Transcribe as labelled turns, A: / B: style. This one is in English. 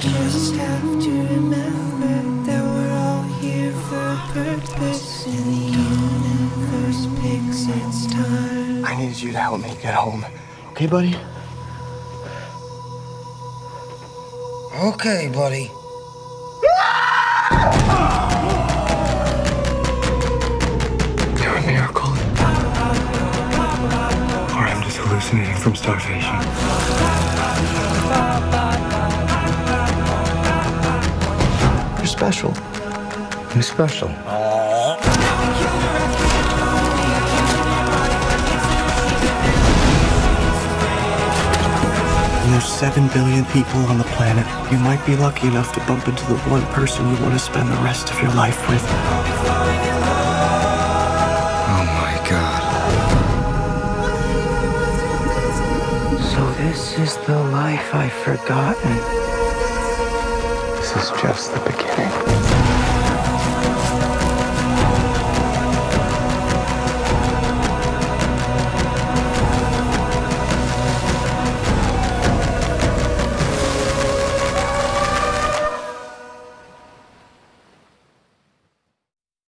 A: just have to remember that we're all here for a purpose and the universe picks its time.
B: I need you to help me get home. Okay, buddy?
C: Okay, buddy.
B: I'm just from starvation. You're special.
C: Who's special?
B: And there's seven billion people on the planet. You might be lucky enough to bump into the one person you want to spend the rest of your life with.
A: This is the life I've forgotten.
B: This is just the beginning.